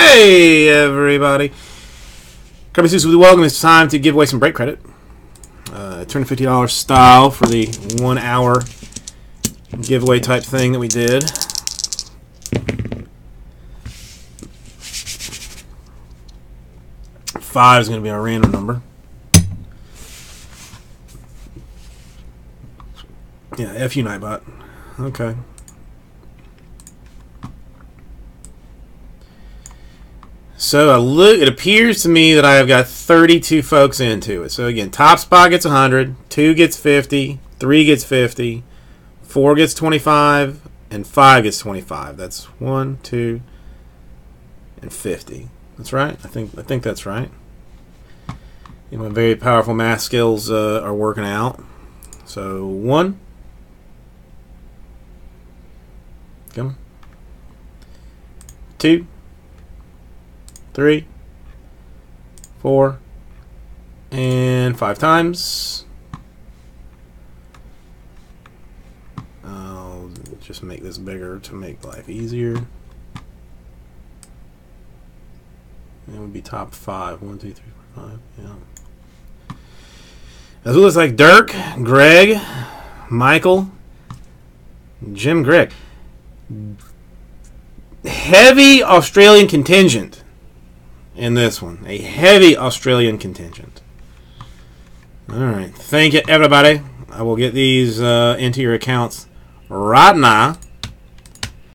Hey, everybody. Kirby Suits with welcome. It's time to give away some break credit. Uh, $250 style for the one hour giveaway type thing that we did. Five is going to be our random number. Yeah, F you Nightbot. Okay. So I look. It appears to me that I have got 32 folks into it. So again, top spot gets 100, two gets 50, three gets 50, four gets 25, and five gets 25. That's one, two, and 50. That's right. I think I think that's right. You know, my very powerful math skills uh, are working out. So one. Come. Two three, four, and five times. I'll just make this bigger to make life easier. It would be top five. One, two, three, four, five. Yeah. As it looks like. Dirk, Greg, Michael, Jim Grick. Heavy Australian contingent in this one. A heavy Australian contingent. All right. Thank you, everybody. I will get these uh, into your accounts right now.